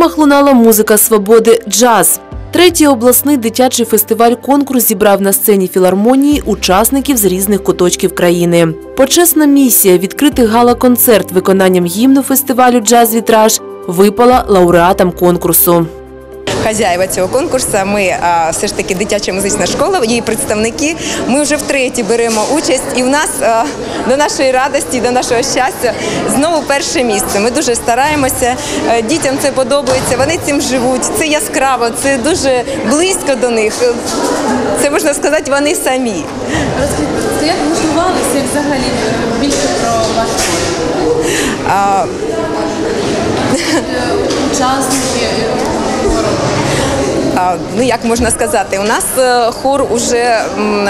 програмах лунала музика свободи джаз. Третій обласний дитячий фестиваль-конкурс зібрав на сцені філармонії учасників з різних куточків країни. Почесна місія відкрити гала-концерт виконанням гімну фестивалю Джаз Вітраж випала лауреатам конкурсу. Хазяїва цього конкурсу. Ми а, все ж таки дитяча музична школа, її представники. Ми вже втретє беремо участь, і в нас а, до нашої радості, до нашого щастя знову перше місце. Ми дуже стараємося. е, Дітям це подобається. Вони цим живуть. Це яскраво, це дуже близько до них. Е, Це можна сказати, вони самі. Розкажіть, як готувалися взагалі більше про ваш А, учасники? А, Ну як можна сказати, у нас е, хор уже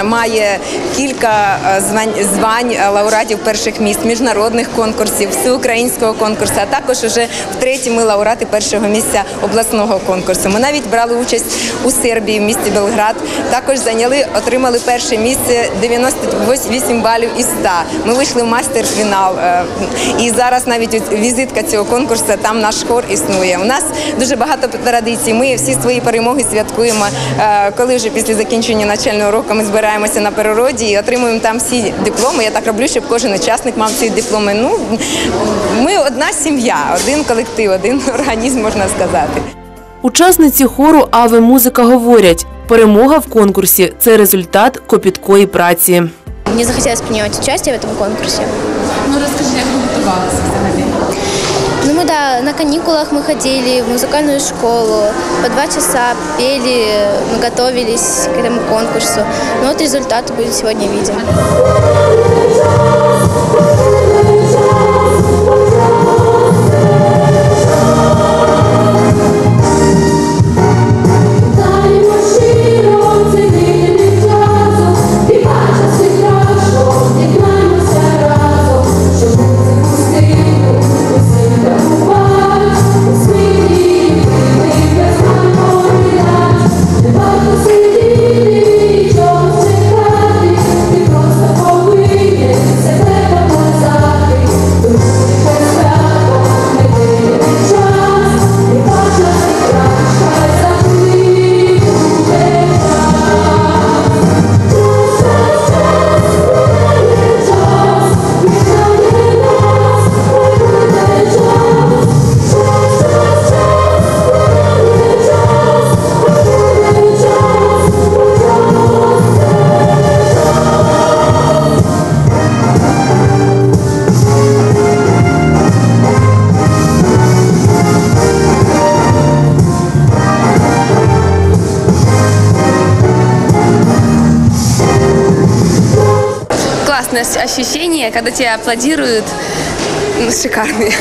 має кілька е, звань, звань е, лауреатів перших місць, міжнародних конкурсів, всеукраїнського конкурсу, а також уже втретє ми лауреати першого місця обласного конкурсу. Ми навіть брали участь у Сербії в місті Белград. Також зайняли, отримали перше місце 98 балів із 100. Ми вийшли в майстер-фінал. І зараз навіть візитка цього конкурсу, там наш хор існує. У нас дуже багато традицій. Ми всі свої перемоги святкуємо. Е, Коли вже після закінчення навчального року ми збираємося на природі і отримуємо там всі дипломи. Я так роблю, щоб кожен учасник мав ці дипломи. Ну ми одна сім'я, один колектив, один організм, можна сказати. Учасниці хору Аве Музика говорять, перемога в конкурсі це результат копіткої праці. Мне захотелось принимать участие в этом конкурсе. Ну розкажи, як ви готувалися да, на каникулах мы ходили в музыкальную школу, по два часа пели, мы готовились к этому конкурсу. Ну, вот результаты будем сегодня видим. Когда тебе аплодируют, ну, шикарные.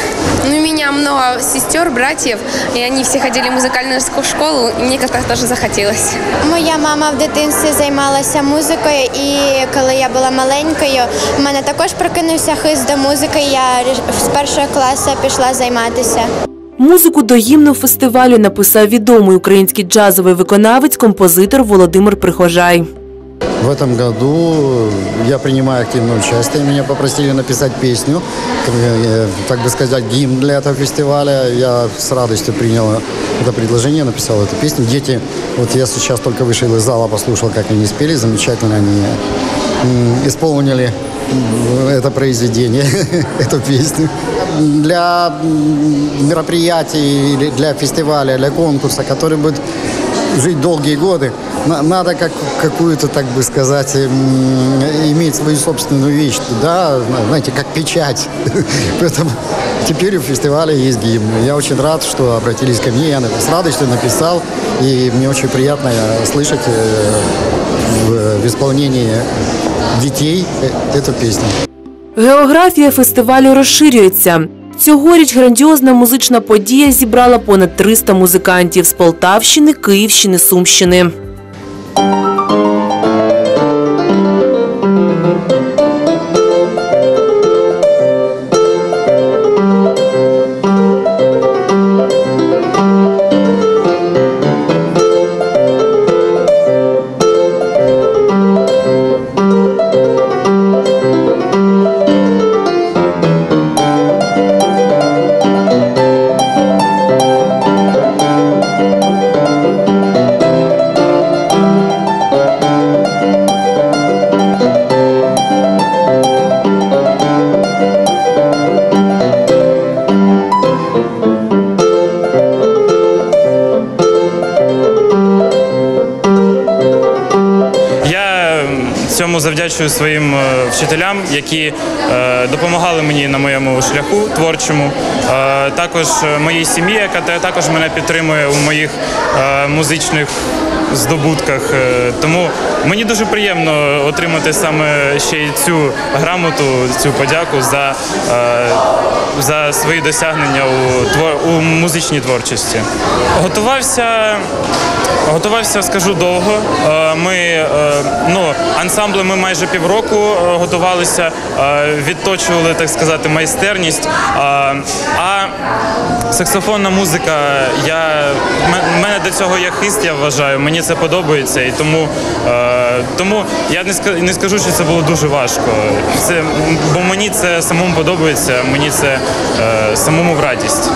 Ну, у меня много сестер, братьев, и они все ходили в музыкальную школу, и мне как-то тоже захотелось. Моя мама в дитинстві займалася музикою, і коли я була маленькою, в мене також прокинувся хист до музики. Я з першого класу пішла займатися. Музику до гімну фестивалю написав відомий український джазовий виконавець, композитор Володимир Прихожай. В этом году я принимаю активное участие. Меня попросили написать песню, э, так бы сказать, гимн для этого фестиваля. Я с радостью принял это предложение, написал эту песню. Дети, вот я сейчас только вышел из зала, послушал, как они спели. Замечательно они исполнили это произведение, эту песню. Для мероприятий, для фестиваля, для конкурса, который будет жить долгие годы, надо как, какую-то, так бы сказать, м, иметь свою собственную вещь, да, знаете, как печать. Поэтому теперь у фестиваля есть гимн. Я очень рад, что обратились ко мне, я с радостью написал, и мне очень приятно э, слышать э, в, в исполнении детей э, эту песню. Географія фестивалю розширюється. Цьогоріч грандіозна музична подія зібрала понад 300 музикантів з Полтавщини, Київщини, Сумщини. Цьому завдячую своїм е, вчителям, які е, допомагали мені на моєму шляху творчому. Е, Також моїй сім'ї, яка та- також мене підтримує у моїх музичних здобутках. Тому мені дуже приємно отримати саме ще й цю грамоту, цю подяку за, за свої досягнення у, твор- у музичній творчості. Готувався. Готувався, скажу довго. Е, Ми е, ну, ансамблем ми майже півроку е, готувалися, відточували, так сказати, майстерність. А саксофонна музика, я мене до цього є хист, я вважаю. Мені це подобається, і тому, тому я не скажу, що це було дуже важко. Це бо мені це самому подобається, мені це е, самому в радість.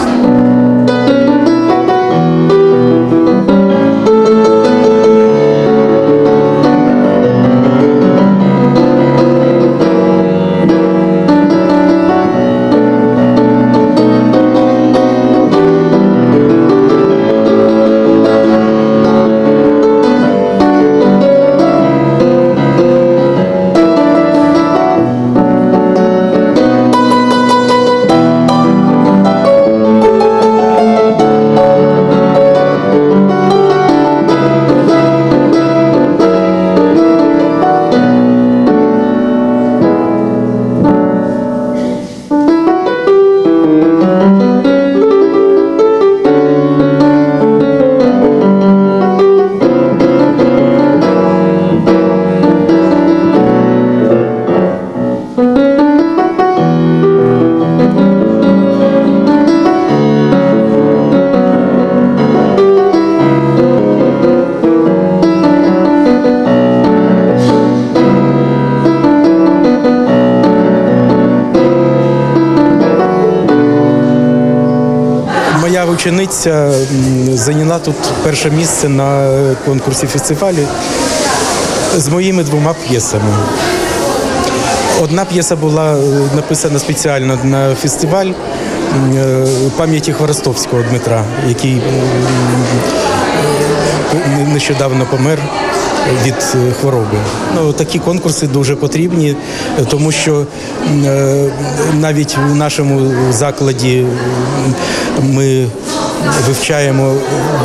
Учениця зайняла тут перше місце на конкурсі фестивалі з моїми двома п'єсами. Одна п'єса була е, написана спеціально на фестиваль е, пам'яті Хворостовського Дмитра, який е, нещодавно помер від е, хвороби. Ну, такі конкурси дуже потрібні, тому що е, навіть в нашому закладі ми вивчаємо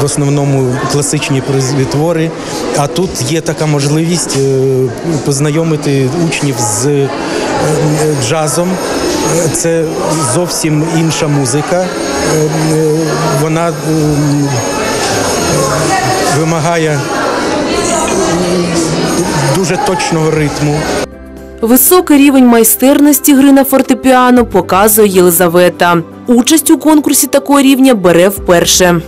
в основному класичні твори, а тут є така можливість е, познайомити учнів з джазом. Це зовсім інша музика. Вона вимагає дуже точного ритму. Високий рівень майстерності гри на фортепіано показує Єлизавета. Участь у конкурсі такого рівня бере вперше.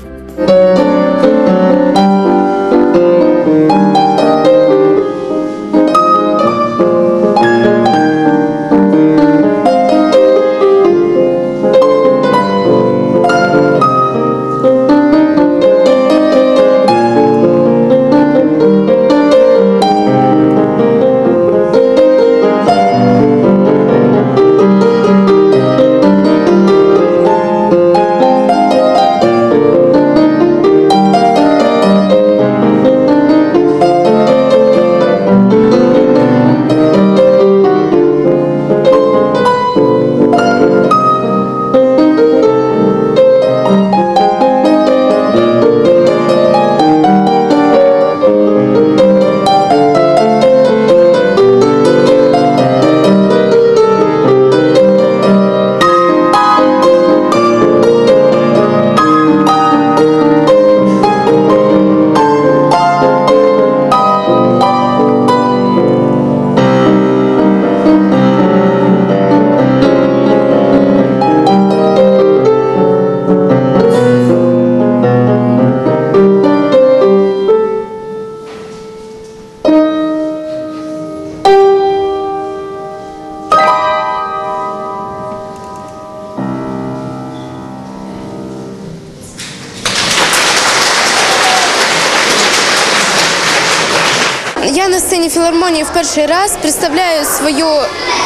Я на сцені філармонії в перший раз представляю свою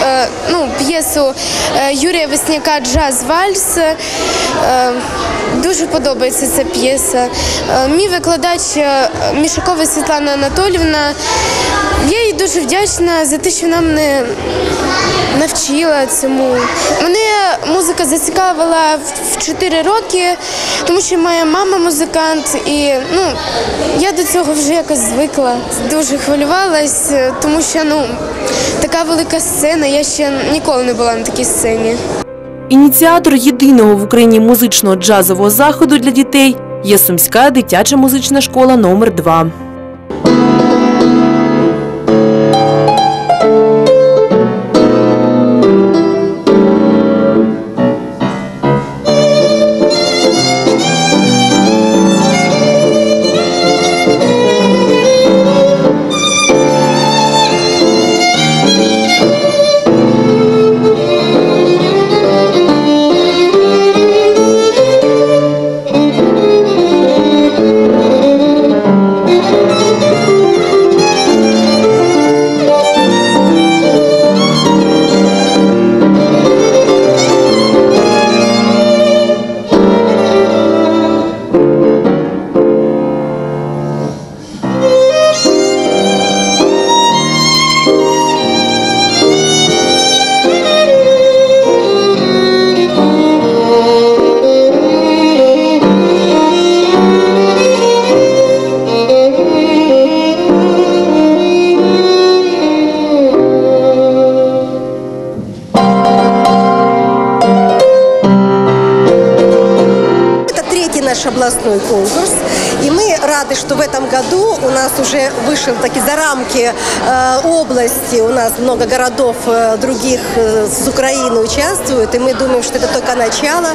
е, ну, п'єсу е, Юрія Весняка Джаз Вальс. Е, дуже подобається ця п'єса. Е, мій викладач е, Мішакова Світлана Анатолівна. Я дуже вдячна за те, що вона мене навчила цьому. Мене музика зацікавила в- в 4 роки, тому що моя мама музикант, і ну, я до цього вже якось звикла. Дуже хвилювалась, е, тому що ну, така велика сцена, я ще ніколи не була на такій сцені. Ініціатор єдиного в Україні музичного джазового заходу для дітей є Сумська дитяча музична школа номер 2 вышел таки за рамки э, области. У нас много городов э, других э, с Украины участвуют. И мы думаем, что это только начало,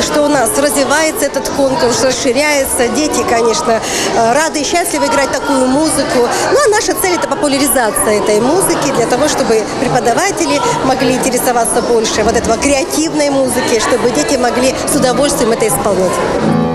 что у нас развивается этот конкурс, расширяется. Дети, конечно, э, рады и счастливы играть такую музыку. Ну а наша цель это популяризация этой музыки для того, чтобы преподаватели могли интересоваться больше вот этого креативной музыки, чтобы дети могли с удовольствием это исполнять.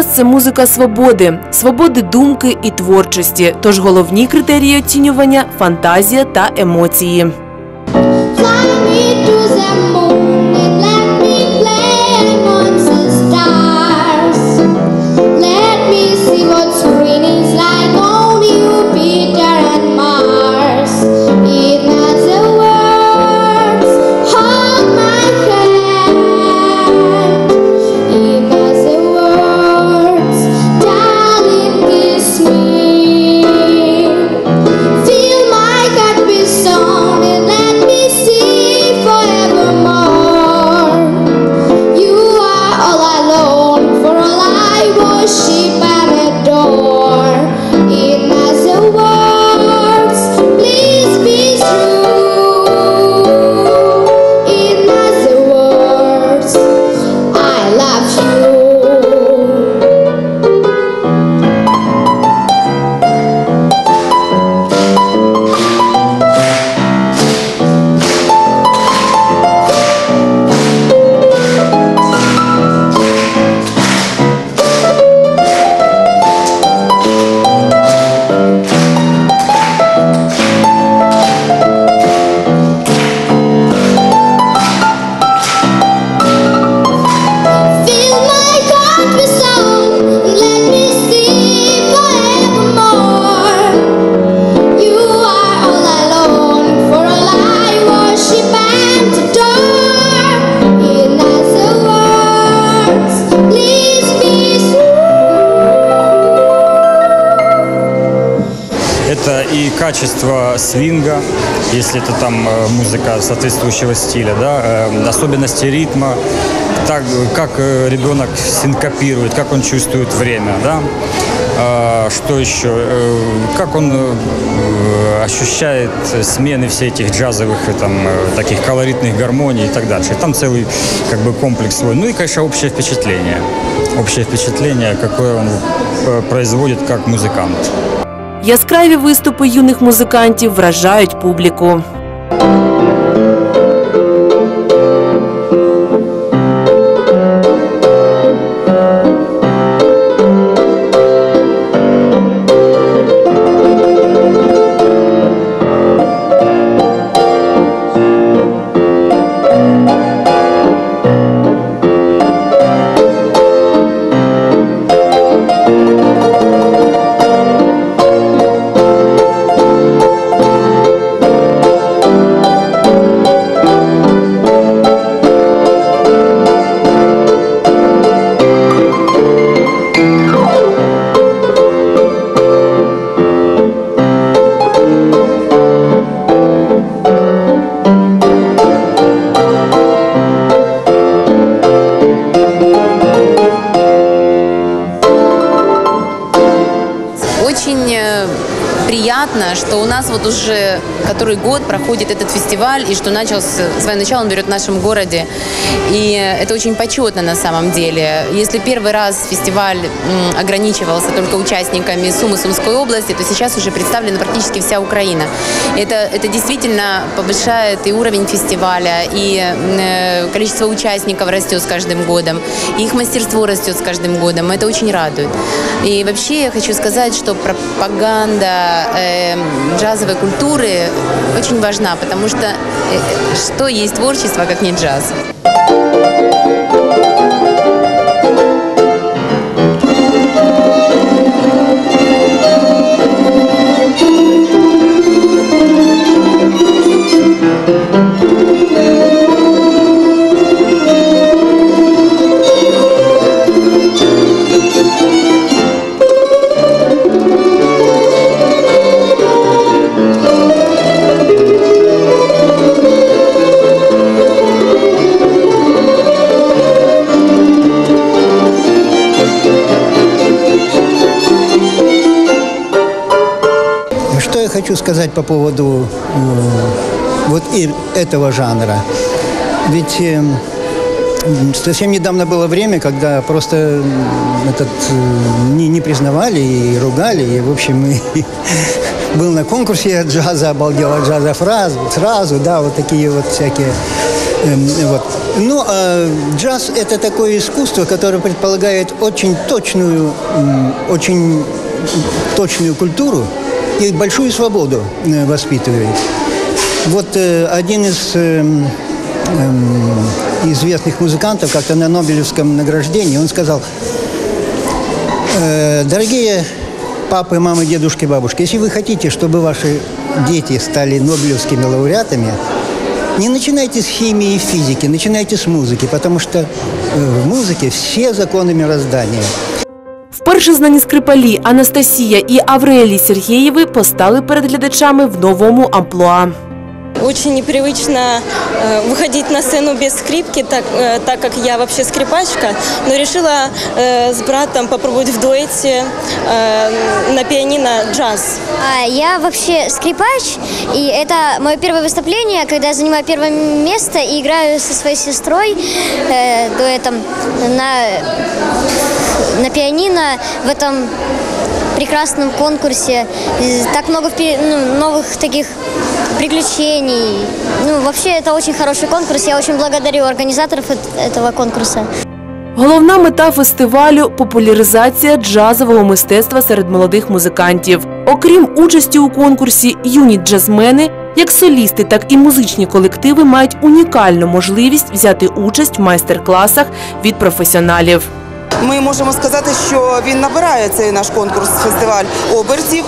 Джаз це музика свободи, свободи думки і творчості. Тож головні критерії оцінювання фантазія та емоції. Свинга, если это там э, музыка соответствующего стиля, да, э, особенности ритма, так, как э, ребенок синкопирует, как он чувствует время, да. Что еще? Как он ощущает смены всех этих джазовых там, таких колоритных гармоний и так дальше. Там целый как бы комплекс свой. Ну и, конечно, общее впечатление. Общее впечатление, какое он производит как музыкант. Яскраві виступи юних музикантів вражають публіку. Приятно, что у нас вот уже который год проходит этот фестиваль, и что начал с- свое начало он берет в нашем городе. И это очень почетно на самом деле. Если первый раз фестиваль ограничивался только участниками Сумы Сумской области, то сейчас уже представлена практически вся Украина. Это, это действительно повышает и уровень фестиваля, и э, количество участников растет с каждым годом, и их мастерство растет с каждым годом. Это очень радует. И вообще я хочу сказать, что пропаганда э, джазовой культуры очень важна, потому что э, что есть творчество, как не джаз? Сказать по поводу э, вот и этого жанра? Ведь э, совсем недавно было время, когда просто этот э, не, не признавали и ругали, и в общем и был на конкурсе джаза, обалдел от джаза фраз, сразу, да, вот такие вот всякие. эм, вот. Ну, а джаз – это такое искусство, которое предполагает очень точную, очень точную культуру и большую свободу э, воспитывает. Вот э, один из эм, эм, известных музыкантов как-то на Нобелевском награждении, он сказал, «Э, дорогие папы, мамы, дедушки, бабушки, если вы хотите, чтобы ваши дети стали нобелевскими лауреатами, не начинайте с химии и физики, начинайте с музыки, потому что э, в музыке все законы мироздания. Вперше знані скрипалі Анастасія і Аврелій Сергєєви постали перед глядачами в новому амплуа. Очень непривычно э, выходить на сцену без скрипки, так, э, так как я вообще скрипачка, но решила э, с братом попробовать в дуэте на пианино джаз. А, Я вообще скрипач, и это мое первое выступление, когда я занимаю первое место и играю со своей сестрой э, дуэтом на, на пианино в этом прекрасном конкурсе. Так много ну, новых таких приключений. Ну, вообще, это очень хороший конкурс. Я очень благодарю организаторов эт- этого конкурса. Головна мета фестивалю популяризація джазового мистецтва серед молодих музикантів. Окрім участі у конкурсі, юні джазмени, як солісти, так і музичні колективи мають унікальну можливість взяти участь в майстер-класах від професіоналів. Ми можемо сказати, що він набирає цей наш конкурс, фестиваль обертів.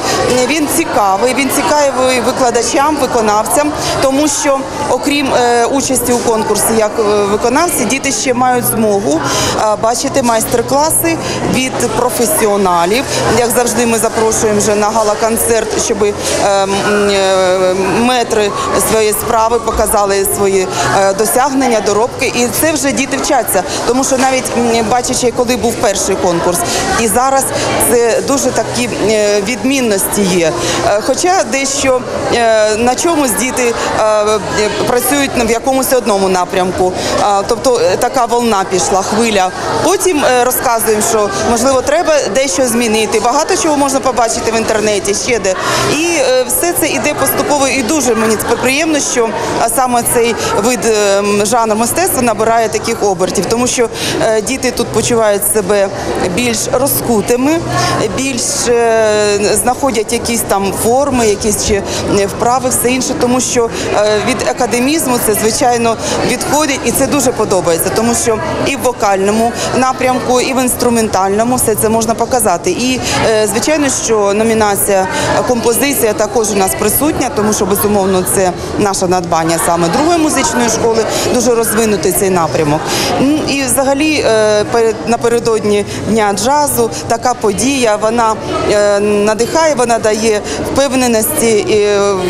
Він цікавий, він цікавий викладачам, виконавцям, тому що окрім е, участі у конкурсі як е, виконавці, діти ще мають змогу е, бачити майстер-класи від професіоналів. Як завжди, ми запрошуємо вже на гала-концерт, щоб е, м, е, метри своєї справи показали свої досягнення, доробки. І це вже діти вчаться, тому що навіть бачачи, коли був перший конкурс, і зараз це дуже такі е, відмінності є. Е, Хоча дещо е, на чомусь діти працюють в якомусь одному напрямку, тобто така волна пішла, хвиля. Потім розказуємо, що можливо треба дещо змінити. Багато чого можна побачити в інтернеті ще де. І все це іде поступово і дуже мені приємно, що саме цей вид е, жанр мистецтва набирає таких обертів, тому що діти тут почувають себе більш розкутими, більш е, знаходять якісь там форми, якісь ще е, вправи, все інше, тому що е, від академізму це звичайно відходить, і це дуже подобається, тому що і в вокальному напрямку, і в інструментальному все це можна показати. І звичайно, що номінація композиція також у нас присутня, тому що безумовно це наше надбання саме другої музичної школи, дуже розвинутий цей напрямок. І взагалі е, перед напередодні дня джазу така подія вона е, надихає, вона дає впевненості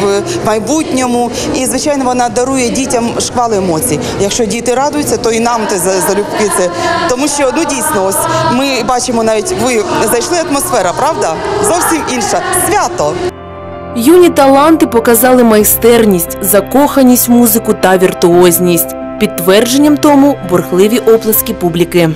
в майбутньому. І звичайно, вона дарує дітям шквал емоцій. Якщо діти радуються, то і нам те залюбки це. Тому що ну дійсно, ось ми бачимо навіть ви зайшли атмосфера, правда? Зовсім інша. Свято. Юні таланти показали майстерність, закоханість в музику та віртуозність. Підтвердженням тому бурхливі оплески публіки.